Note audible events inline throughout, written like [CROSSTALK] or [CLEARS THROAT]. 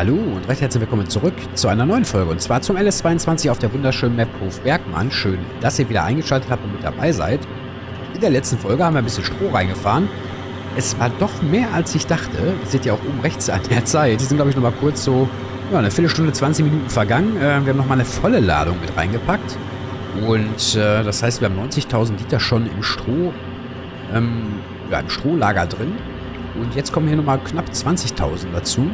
Hallo und recht herzlich willkommen zurück zu einer neuen Folge und zwar zum LS22 auf der wunderschönen Map Hof Bergmann. Schön, dass ihr wieder eingeschaltet habt und mit dabei seid. In der letzten Folge haben wir ein bisschen Stroh reingefahren. Es war doch mehr als ich dachte. Ihr seht ja auch oben rechts an der Zeit. Die sind glaube ich nochmal kurz so ja, eine Viertelstunde, 20 Minuten vergangen. Äh, wir haben nochmal eine volle Ladung mit reingepackt. Und äh, das heißt, wir haben 90.000 Liter schon im Stroh, ähm, ja, im Strohlager drin. Und jetzt kommen hier nochmal knapp 20.000 dazu.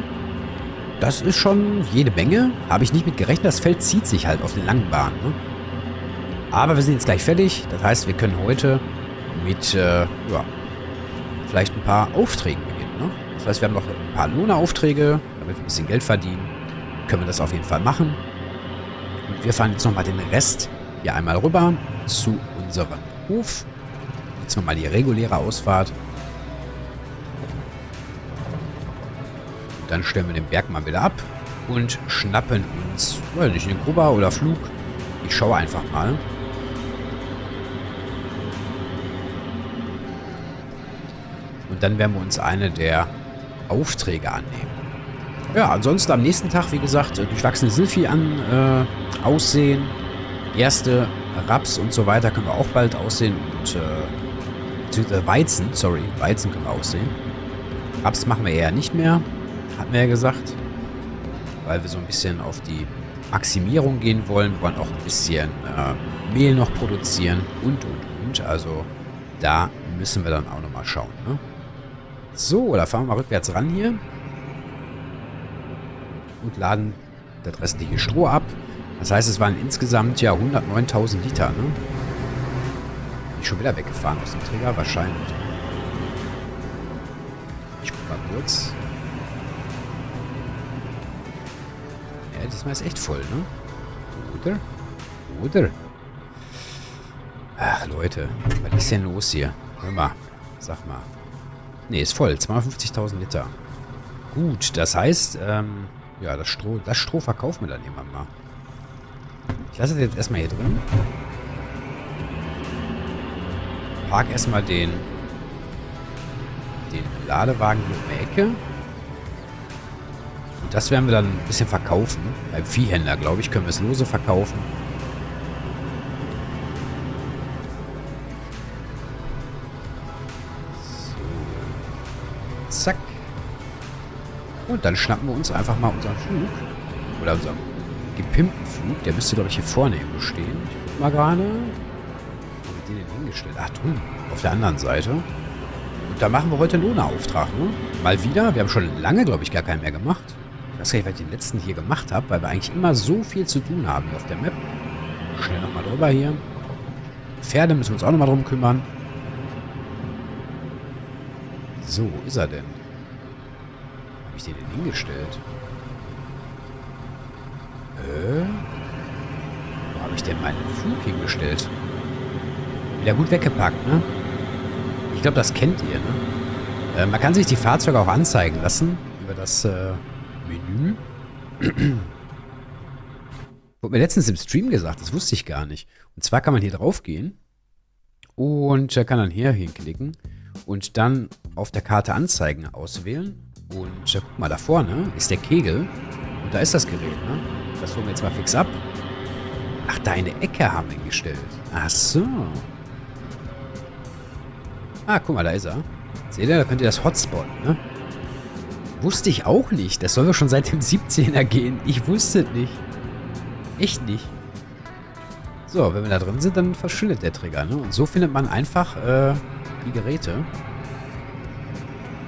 Das ist schon jede Menge. Habe ich nicht mit gerechnet. Das Feld zieht sich halt auf den langen Bahnen. Ne? Aber wir sind jetzt gleich fertig. Das heißt, wir können heute mit, äh, ja, vielleicht ein paar Aufträgen beginnen. Ne? Das heißt, wir haben noch ein paar Lohnaufträge, damit wir ein bisschen Geld verdienen. Können wir das auf jeden Fall machen. Und wir fahren jetzt nochmal den Rest hier einmal rüber zu unserem Hof. Jetzt nochmal die reguläre Ausfahrt. Dann stellen wir den Berg mal wieder ab und schnappen uns, weiß nicht, den Grubber oder Flug. Ich schaue einfach mal. Und dann werden wir uns eine der Aufträge annehmen. Ja, ansonsten am nächsten Tag, wie gesagt, durchwachsene Silphi an äh, aussehen. Erste Raps und so weiter können wir auch bald aussehen. Und äh, Weizen, sorry, Weizen können wir aussehen. Raps machen wir eher nicht mehr. Hatten wir ja gesagt. Weil wir so ein bisschen auf die Maximierung gehen wollen. Wir wollen auch ein bisschen äh, Mehl noch produzieren und, und, und. Also da müssen wir dann auch nochmal schauen. Ne? So, da fahren wir mal rückwärts ran hier. Und laden das restliche Stroh ab. Das heißt, es waren insgesamt ja 109.000 Liter. Ne? Bin ich schon wieder weggefahren aus dem Träger? Wahrscheinlich. Ich guck mal kurz. Diesmal ist echt voll, ne? Oder? Oder? Ach, Leute. Was ist denn los hier? Hör mal. Sag mal. Ne, ist voll. 250.000 Liter. Gut, das heißt, ähm, ja, das Stroh, das Stroh verkaufen wir dann irgendwann mal. Ich lasse das jetzt erstmal hier drin. Park erstmal den, den Ladewagen hier in der Ecke. Das werden wir dann ein bisschen verkaufen. Beim Viehhändler, glaube ich, können wir es lose verkaufen. So. Zack. Und dann schnappen wir uns einfach mal unseren Flug. Oder unseren gepimpten Flug. Der müsste, glaube ich, hier vorne irgendwo stehen. Ich guck mal gerade. Wo haben wir den denn hingestellt? Ach, drüben. Auf der anderen Seite. Und da machen wir heute einen Lohnauftrag, ne? Mal wieder. Wir haben schon lange, glaube ich, gar keinen mehr gemacht. Weiß gar nicht, was ich den letzten hier gemacht habe, weil wir eigentlich immer so viel zu tun haben hier auf der Map. Schnell nochmal drüber hier. Pferde müssen wir uns auch nochmal drum kümmern. So, wo ist er denn? Wo habe ich den denn hingestellt? Hä? Wo habe ich denn meinen Flug hingestellt? Wieder gut weggepackt, ne? Ich glaube, das kennt ihr, ne? Äh, man kann sich die Fahrzeuge auch anzeigen lassen über das äh, Menü. [CLEARS THROAT] Wurde mir letztens im Stream gesagt, das wusste ich gar nicht. Und zwar kann man hier drauf gehen und äh, kann dann hier hinklicken und dann auf der Karte Anzeigen auswählen. Und äh, guck mal, da vorne ist der Kegel und da ist das Gerät, ne? Das holen wir jetzt mal fix ab. Ach, da in der Ecke haben wir ihn gestellt. Ach so. Ah, guck mal, da ist er. Seht ihr, da könnt ihr das Hotspot, ne? Wusste ich auch nicht. Das soll doch schon seit dem 17er gehen. Ich wusste nicht. Echt nicht. So, wenn wir da drin sind, dann verschwindet der Trigger, ne? Und so findet man einfach äh, die Geräte.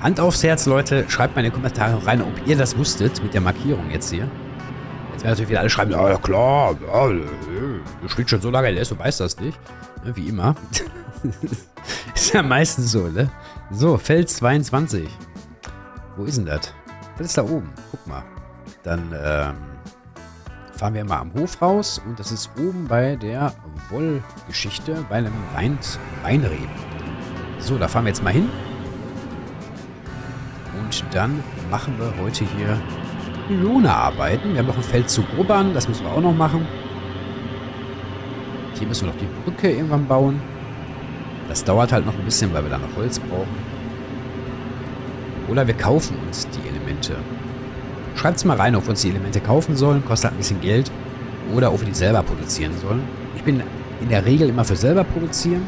Hand aufs Herz, Leute. Schreibt mal in die Kommentare rein, ob ihr das wusstet mit der Markierung jetzt hier. Jetzt werden natürlich wieder alle schreiben, ja klar, ja, du spielst schon so lange LS, du weißt das nicht. Ne, wie immer. [LAUGHS] ist ja meistens so, ne? So, Feld 22. Wo ist denn das? Das ist da oben. Guck mal. Dann ähm, fahren wir mal am Hof raus und das ist oben bei der Wollgeschichte, bei einem Wein Weinreben. So, da fahren wir jetzt mal hin. Und dann machen wir heute hier Lohnearbeiten. Wir haben noch ein Feld zu grubbern, das müssen wir auch noch machen. Hier müssen wir noch die Brücke irgendwann bauen. Das dauert halt noch ein bisschen, weil wir da noch Holz brauchen. Oder wir kaufen uns die Elemente. Schreibt es mal rein, ob wir uns die Elemente kaufen sollen. Kostet halt ein bisschen Geld. Oder ob wir die selber produzieren sollen. Ich bin in der Regel immer für selber produzieren.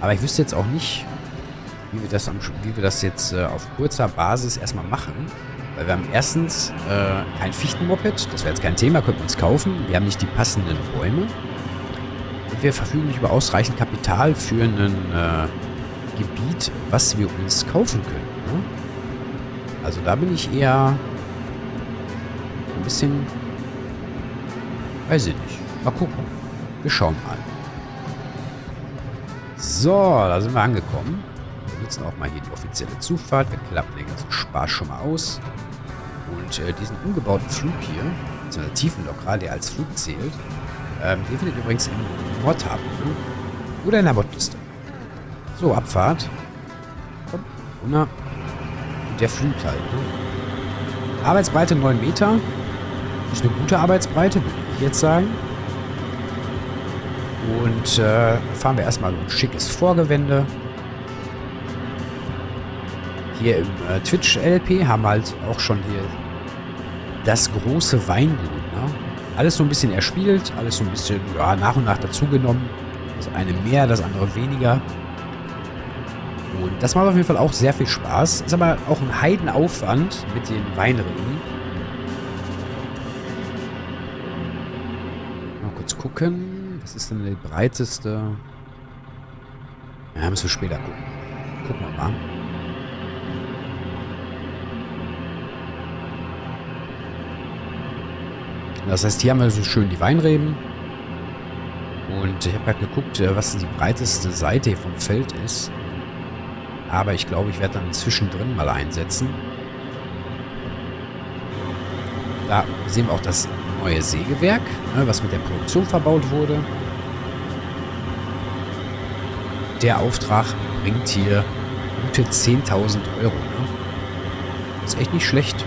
Aber ich wüsste jetzt auch nicht, wie wir das, am, wie wir das jetzt äh, auf kurzer Basis erstmal machen. Weil wir haben erstens äh, kein Fichtenmoped. Das wäre jetzt kein Thema, könnten wir uns kaufen. Wir haben nicht die passenden Bäume. Und wir verfügen nicht über ausreichend Kapital für ein äh, Gebiet, was wir uns kaufen können. Ne? Also da bin ich eher ein bisschen... Weiß ich nicht. Mal gucken. Wir schauen mal. So, da sind wir angekommen. Wir nutzen auch mal hier die offizielle Zufahrt. Wir klappen den ganzen Spaß schon mal aus. Und äh, diesen umgebauten Flug hier, beziehungsweise Tiefenlokal, der als Flug zählt, ähm, den findet ihr übrigens im ne? oder in der Bordliste. So, Abfahrt. Komm, runter. Der Flug halt. Ne? Arbeitsbreite 9 Meter. Ist eine gute Arbeitsbreite, würde ich jetzt sagen. Und äh, fahren wir erstmal ein schickes Vorgewende. Hier im äh, Twitch-LP haben wir halt auch schon hier das große Weingut. Ne? Alles so ein bisschen erspielt, alles so ein bisschen ja, nach und nach dazugenommen. Das eine mehr, das andere weniger. Das macht auf jeden Fall auch sehr viel Spaß. Ist aber auch ein Heidenaufwand mit den Weinreben. Mal kurz gucken. Was ist denn die breiteste? Ja, müssen wir später gucken. Gucken wir mal. Das heißt, hier haben wir so schön die Weinreben. Und ich habe gerade geguckt, äh, was die breiteste Seite vom Feld ist. Aber ich glaube, ich werde dann zwischendrin mal einsetzen. Da sehen wir auch das neue Sägewerk, ne, was mit der Produktion verbaut wurde. Der Auftrag bringt hier gute 10.000 Euro. Ne? Ist echt nicht schlecht.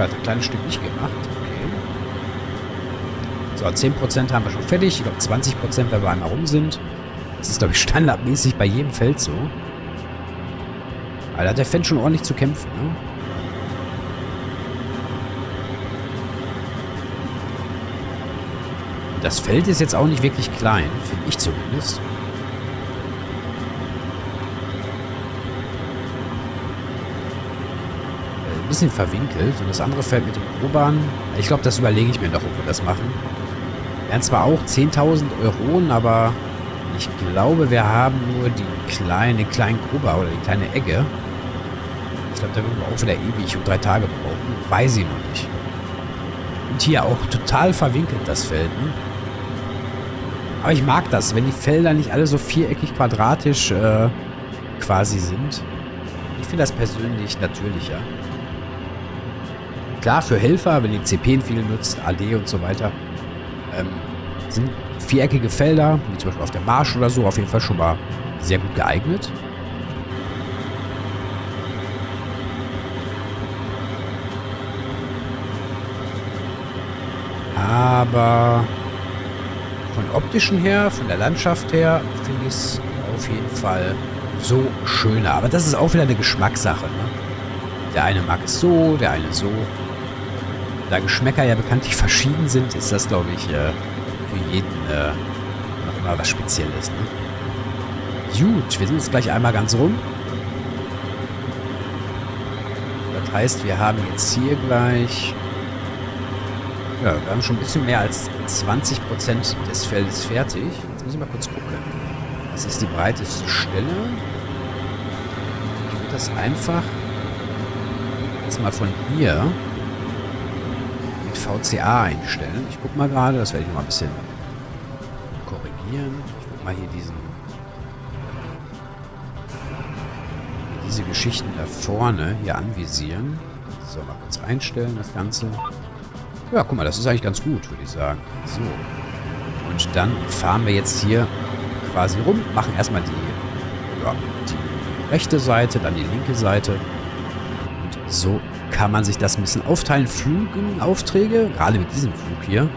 Oh, hat ein kleines Stück nicht gemacht. Okay. So, 10% haben wir schon fertig. Ich glaube 20%, wenn wir einmal rum sind. Das ist, glaube ich, [LAUGHS] standardmäßig bei jedem Feld so. Aber da hat der Fan schon ordentlich zu kämpfen, ne? Das Feld ist jetzt auch nicht wirklich klein, finde ich zumindest. Bisschen verwinkelt. Und das andere Feld mit dem Urban, ich glaube, das überlege ich mir noch, ob wir das machen. Wären zwar auch 10.000 Euronen, aber ich glaube, wir haben nur die kleine, kleinen Gruber oder die kleine Egge. Ich glaube, da würden wir auch wieder ewig und drei Tage brauchen. Weiß ich noch nicht. Und hier auch total verwinkelt, das Feld. Ne? Aber ich mag das, wenn die Felder nicht alle so viereckig, quadratisch äh, quasi sind. Ich finde das persönlich natürlicher. Klar, für Helfer, wenn ihr CP viel nutzt, AD und so weiter, ähm, sind viereckige Felder, wie zum Beispiel auf der Marsch oder so, auf jeden Fall schon mal sehr gut geeignet. Aber von optischen her, von der Landschaft her, finde ich es auf jeden Fall so schöner. Aber das ist auch wieder eine Geschmackssache. Ne? Der eine mag es so, der eine so. Da Geschmäcker ja bekanntlich verschieden sind, ist das, glaube ich, äh, für jeden äh, noch immer was Spezielles. Ne? Gut, wir sind jetzt gleich einmal ganz rum. Das heißt, wir haben jetzt hier gleich... Ja, wir haben schon ein bisschen mehr als 20% des Feldes fertig. Jetzt muss ich mal kurz gucken. Was ist die breiteste Stelle? Ich würde das einfach jetzt mal von hier VCA einstellen. Ich guck mal gerade, das werde ich noch ein bisschen korrigieren. Ich guck mal hier diesen diese Geschichten da vorne hier anvisieren. So, mal kurz einstellen, das Ganze. Ja, guck mal, das ist eigentlich ganz gut, würde ich sagen. So. Und dann fahren wir jetzt hier quasi rum, machen erstmal die, ja, die rechte Seite, dann die linke Seite. Und so kann man sich das ein bisschen aufteilen. Flügen, Aufträge, gerade mit diesem Flug hier.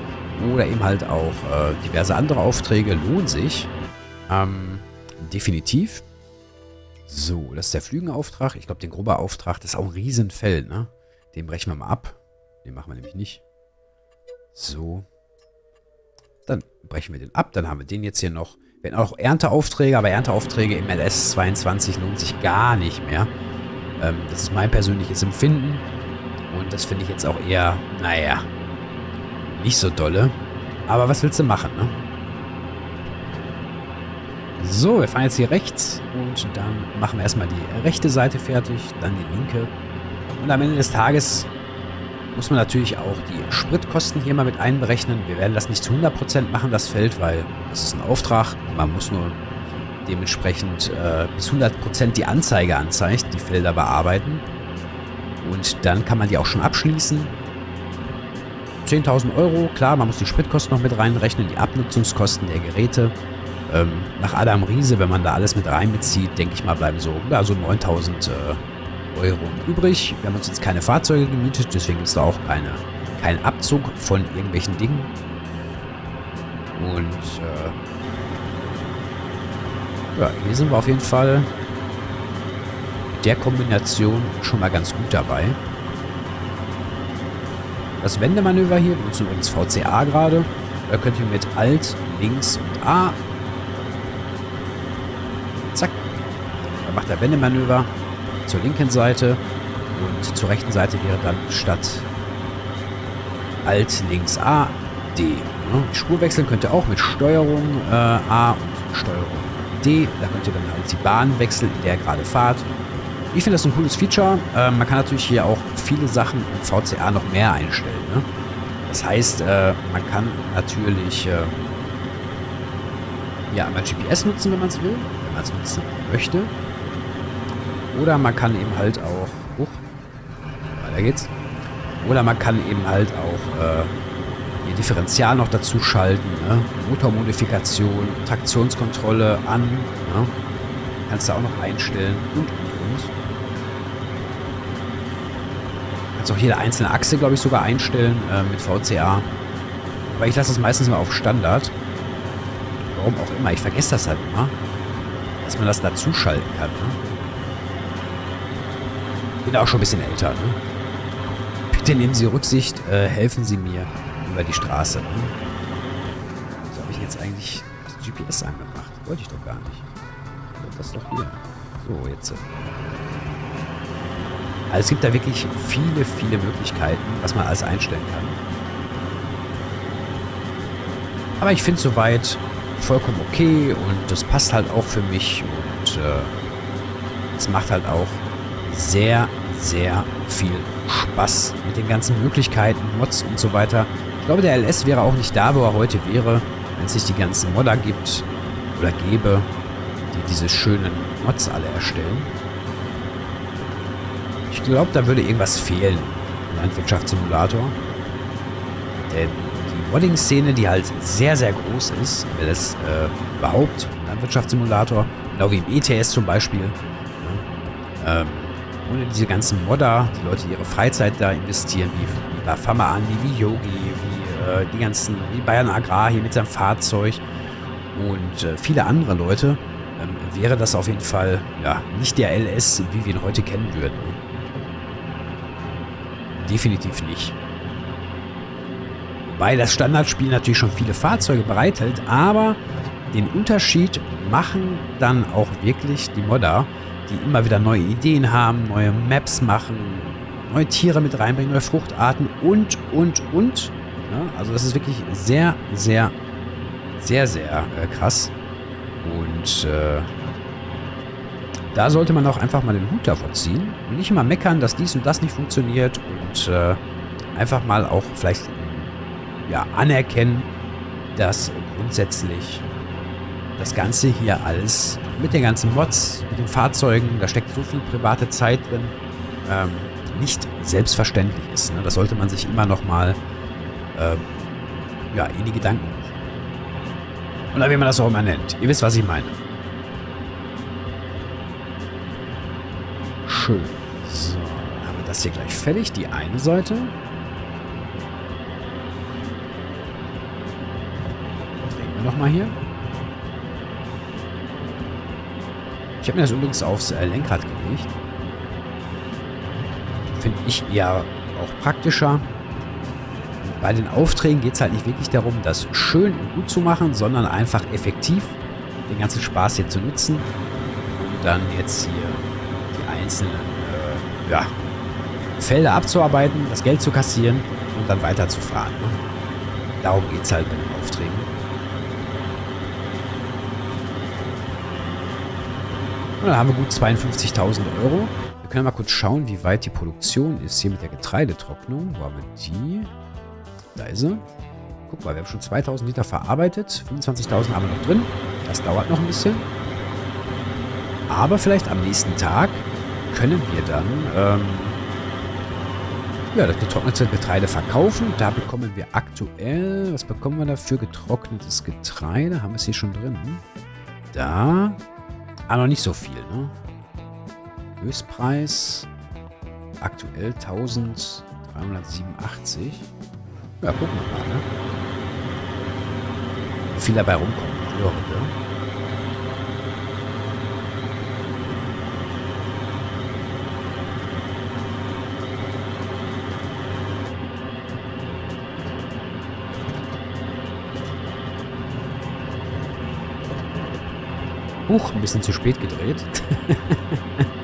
oder eben halt auch äh, diverse andere Aufträge lohnen sich. Ähm, definitiv. So, das ist der Flügenauftrag. Ich glaube, den grober Auftrag, das ist auch ein Riesenfeld, ne? Den brechen wir mal ab. Den machen wir nämlich nicht. So. Dann brechen wir den ab. Dann haben wir den jetzt hier noch. Wir haben auch Ernteaufträge, aber Ernteaufträge im LS 22 lohnt sich gar nicht mehr. Ähm, das ist mein persönliches Empfinden. Und das finde ich jetzt auch eher, naja, nicht so dolle. Aber was willst du machen, ne? So, wir fahren jetzt hier rechts und dann machen wir erstmal die rechte Seite fertig, dann die linke. Und am Ende des Tages muss man natürlich auch die Spritkosten hier mal mit einberechnen. Wir werden das nicht zu 100% machen, das Feld, weil das ist ein Auftrag. Man muss nur dementsprechend äh, bis 100% die Anzeige anzeigt, die Felder bearbeiten. Und dann kann man die auch schon abschließen. 10.000 Euro, klar, man muss die Spritkosten noch mit reinrechnen, die Abnutzungskosten der Geräte. Ähm, nach Adam Riese, wenn man da alles mit reinbezieht, denke ich mal, bleiben so, ja, so 9.000 äh, Euro übrig. Wir haben uns jetzt keine Fahrzeuge gemietet, deswegen ist da auch keine, kein Abzug von irgendwelchen Dingen. Und äh, ja, hier sind wir auf jeden Fall mit der Kombination schon mal ganz gut dabei. Das Wendemanöver hier, wir benutzen übrigens VCA gerade. Da könnt ihr mit Alt, links und A. Zack. Da macht er Wendemanöver zur linken Seite. Und zur rechten Seite wäre dann statt Alt, links A, D. Die Spur wechseln könnt ihr auch mit Steuerung äh, A und Steuerung D. Da könnt ihr dann halt die Bahn wechseln, in der ihr gerade fahrt. Ich finde das ein cooles Feature. Äh, man kann natürlich hier auch viele Sachen im VCA noch mehr einstellen. Ne? Das heißt, äh, man kann natürlich äh, ja, einmal GPS nutzen, wenn man es will, wenn man es nutzen möchte. Oder man kann eben halt auch... Huch, weiter geht's. Oder man kann eben halt auch äh, ihr Differential noch dazu schalten. Ne? Motormodifikation, Traktionskontrolle an. Ne? Kannst du auch noch einstellen und, und, und. Kannst auch jede einzelne Achse, glaube ich, sogar einstellen äh, mit VCA. Aber ich lasse das meistens mal auf Standard. Warum auch immer. Ich vergesse das halt immer. Dass man das dazu schalten kann. Ne? Bin auch schon ein bisschen älter. Ne? Bitte nehmen Sie Rücksicht. Äh, helfen Sie mir über die Straße. Ne? So habe ich jetzt eigentlich das GPS angemacht. Wollte ich doch gar nicht. Das doch hier. So, jetzt. Also es gibt da wirklich viele, viele Möglichkeiten, was man alles einstellen kann. Aber ich finde es soweit vollkommen okay und das passt halt auch für mich und äh, es macht halt auch sehr, sehr viel Spaß mit den ganzen Möglichkeiten, Mods und so weiter. Ich glaube, der LS wäre auch nicht da, wo er heute wäre, wenn es nicht die ganzen Modder gibt oder gäbe, die diese schönen Mods alle erstellen. Ich glaube, da würde irgendwas fehlen im Landwirtschaftssimulator. Denn die Modding-Szene, die halt sehr, sehr groß ist, weil es äh, überhaupt Landwirtschaftssimulator, genau wie im ETS zum Beispiel, ja, ähm, ohne diese ganzen Modder, die Leute, die ihre Freizeit da investieren, wie, wie bei Andi, wie Yogi, äh, die ganzen, wie Bayern Agrar hier mit seinem Fahrzeug und äh, viele andere Leute, ähm, wäre das auf jeden Fall ja, nicht der LS, wie wir ihn heute kennen würden. Definitiv nicht. Wobei das Standardspiel natürlich schon viele Fahrzeuge bereithält, aber den Unterschied machen dann auch wirklich die Modder, die immer wieder neue Ideen haben, neue Maps machen, neue Tiere mit reinbringen, neue Fruchtarten und, und, und. Ja, also das ist wirklich sehr, sehr, sehr, sehr äh, krass. Und äh, da sollte man auch einfach mal den Hut davor ziehen und nicht immer meckern, dass dies und das nicht funktioniert und äh, einfach mal auch vielleicht ja, anerkennen, dass grundsätzlich das Ganze hier alles mit den ganzen Mods, mit den Fahrzeugen, da steckt so viel private Zeit drin, ähm, nicht selbstverständlich ist. Ne? Das sollte man sich immer noch mal ähm, ja, in die Gedanken. Oder wie man das auch immer nennt. Ihr wisst, was ich meine. Schön. So, dann haben wir das hier gleich fertig. Die eine Seite. wir nochmal hier. Ich habe mir das übrigens aufs äh, Lenkrad gelegt. Finde ich eher auch praktischer. Bei den Aufträgen geht es halt nicht wirklich darum, das schön und gut zu machen, sondern einfach effektiv den ganzen Spaß hier zu nutzen, um dann jetzt hier die einzelnen äh, ja, Felder abzuarbeiten, das Geld zu kassieren und dann weiterzufahren. Ne? Darum geht es halt bei den Aufträgen. Und dann haben wir gut 52.000 Euro. Wir können mal kurz schauen, wie weit die Produktion ist hier mit der Getreidetrocknung. Wo haben wir die? Sie. Guck mal, wir haben schon 2000 Liter verarbeitet. 25.000 haben wir noch drin. Das dauert noch ein bisschen. Aber vielleicht am nächsten Tag können wir dann ähm, ja, das getrocknete Getreide verkaufen. Da bekommen wir aktuell, was bekommen wir dafür? Getrocknetes Getreide. Haben wir es hier schon drin? Da. Ah, noch nicht so viel, ne? Höchstpreis aktuell 1387. Ja, gucken wir mal, ne? Viel dabei rumkommt. Ja, ja. Huch, ein bisschen zu spät gedreht. [LAUGHS]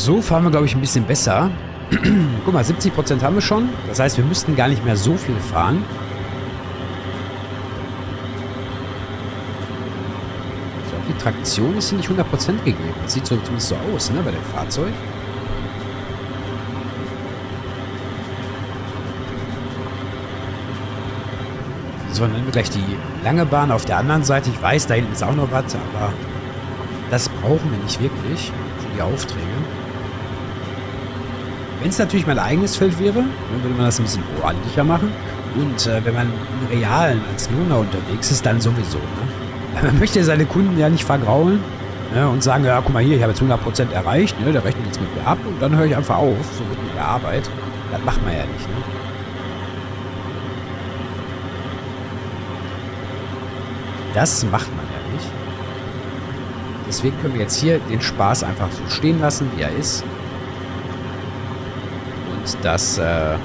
So fahren wir, glaube ich, ein bisschen besser. [CLEARS THROAT] Guck mal, 70% haben wir schon. Das heißt, wir müssten gar nicht mehr so viel fahren. So, die Traktion ist hier nicht 100% gegeben. Das sieht so, zumindest so aus, ne, bei dem Fahrzeug. So, dann nehmen wir gleich die lange Bahn auf der anderen Seite. Ich weiß, da hinten ist auch noch was, aber das brauchen wir nicht wirklich für die Aufträge. Wenn es natürlich mein eigenes Feld wäre, dann würde man das ein bisschen ordentlicher machen. Und äh, wenn man im Realen als Lohner unterwegs ist, dann sowieso. Ne? Man möchte seine Kunden ja nicht vergraulen ne? und sagen, ja, guck mal hier, ich habe jetzt 100% erreicht, ne? der rechnet jetzt mit mir ab und dann höre ich einfach auf, so mit der Arbeit. Das macht man ja nicht. Ne? Das macht man ja nicht. Deswegen können wir jetzt hier den Spaß einfach so stehen lassen, wie er ist das äh,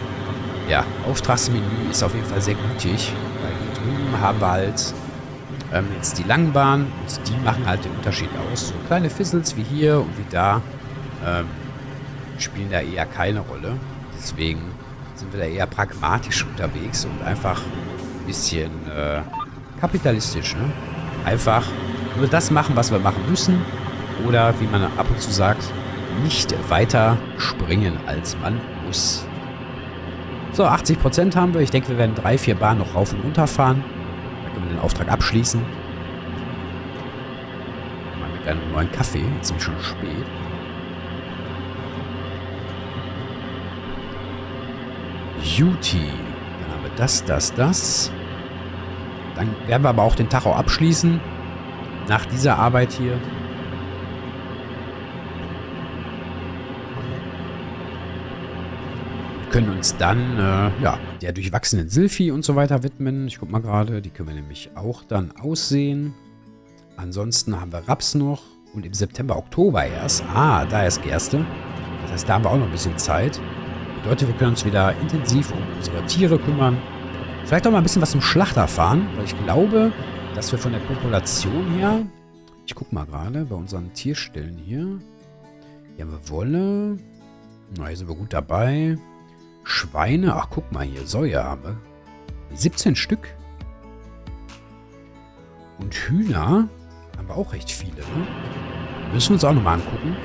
ja, Auftragsmenü ist auf jeden Fall sehr gütig. Weil hier drüben haben wir halt ähm, jetzt die Langbahn und die machen halt den Unterschied aus. So kleine Fizzles wie hier und wie da ähm, spielen da eher keine Rolle. Deswegen sind wir da eher pragmatisch unterwegs und einfach ein bisschen äh, kapitalistisch. Ne? Einfach nur das machen, was wir machen müssen. Oder wie man ab und zu sagt, nicht weiter springen, als man muss. So, 80% haben wir. Ich denke, wir werden drei, vier Bahnen noch rauf und runter fahren. Dann können wir den Auftrag abschließen. Mal mit einem neuen Kaffee. Jetzt ist schon spät. Beauty. Dann haben wir das, das, das. Dann werden wir aber auch den Tacho abschließen. Nach dieser Arbeit hier. Können uns dann äh, ja, der durchwachsenen Silphi und so weiter widmen. Ich guck mal gerade, die können wir nämlich auch dann aussehen. Ansonsten haben wir Raps noch und im September, Oktober erst. Ah, da ist Gerste. Das heißt, da haben wir auch noch ein bisschen Zeit. Bedeutet, wir können uns wieder intensiv um unsere Tiere kümmern. Vielleicht auch mal ein bisschen was zum Schlachter fahren, weil ich glaube, dass wir von der Population her... Ich guck mal gerade bei unseren Tierstellen hier. Hier haben wir Wolle. Na, hier sind wir gut dabei. Schweine, ach guck mal hier, Säue haben wir. 17 Stück. Und Hühner haben wir auch recht viele, ne? Müssen wir uns auch nochmal angucken.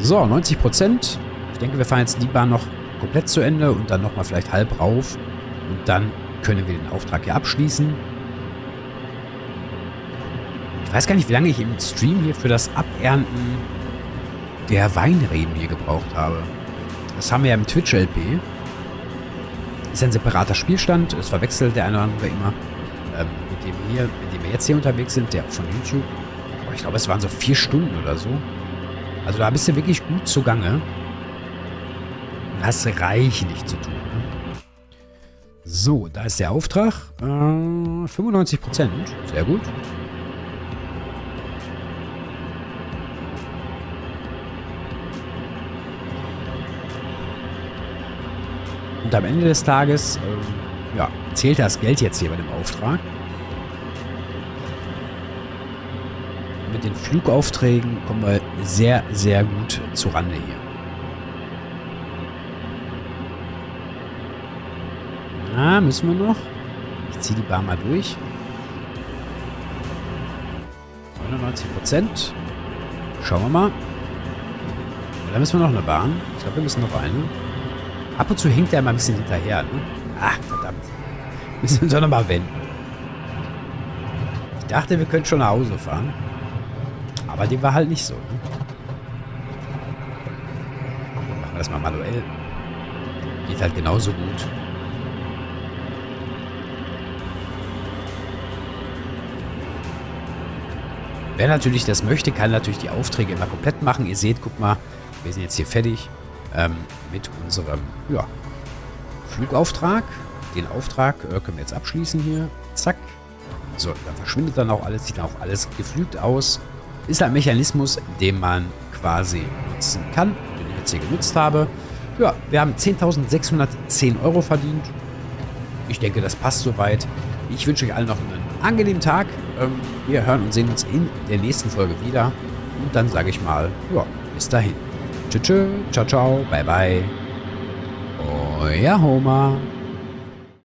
So, 90 Prozent. Ich denke, wir fahren jetzt die Bahn noch komplett zu Ende und dann nochmal vielleicht halb rauf. Und dann können wir den Auftrag hier abschließen. Weiß gar nicht, wie lange ich im Stream hier für das Abernten der Weinreben hier gebraucht habe. Das haben wir ja im Twitch-LP. Ist ein separater Spielstand. Es verwechselt der eine oder andere immer. Ähm, mit dem hier, mit dem wir jetzt hier unterwegs sind, der von YouTube. Aber ich glaube, es waren so vier Stunden oder so. Also da bist du wirklich gut zugange. Und hast reichlich zu tun. Ne? So, da ist der Auftrag. Äh, 95%. Sehr gut. Und am Ende des Tages äh, ja, zählt das Geld jetzt hier bei dem Auftrag. Mit den Flugaufträgen kommen wir sehr, sehr gut zurande hier. Na, müssen wir noch? Ich ziehe die Bahn mal durch. 99 Prozent. Schauen wir mal. Da müssen wir noch eine Bahn. Ich glaube, wir müssen noch eine. Ab und zu hinkt er mal ein bisschen hinterher, ne? Ach, verdammt. Müssen wir uns doch nochmal wenden. Ich dachte, wir könnten schon nach Hause fahren. Aber dem war halt nicht so, ne? Machen wir das mal manuell. Geht halt genauso gut. Wer natürlich das möchte, kann natürlich die Aufträge immer komplett machen. Ihr seht, guck mal, wir sind jetzt hier fertig ähm, mit unserem ja, Flugauftrag. Den Auftrag äh, können wir jetzt abschließen hier. Zack. So, dann verschwindet dann auch alles, sieht dann auch alles geflügt aus. Ist ein Mechanismus, den man quasi nutzen kann, den ich jetzt hier genutzt habe. Ja, wir haben 10.610 Euro verdient. Ich denke, das passt soweit. Ich wünsche euch allen noch einen angenehmen Tag. Ähm, wir hören und sehen uns in der nächsten Folge wieder. Und dann sage ich mal, ja, bis dahin. Tschüss, ciao, ciao, bye, bye. Euer Homer.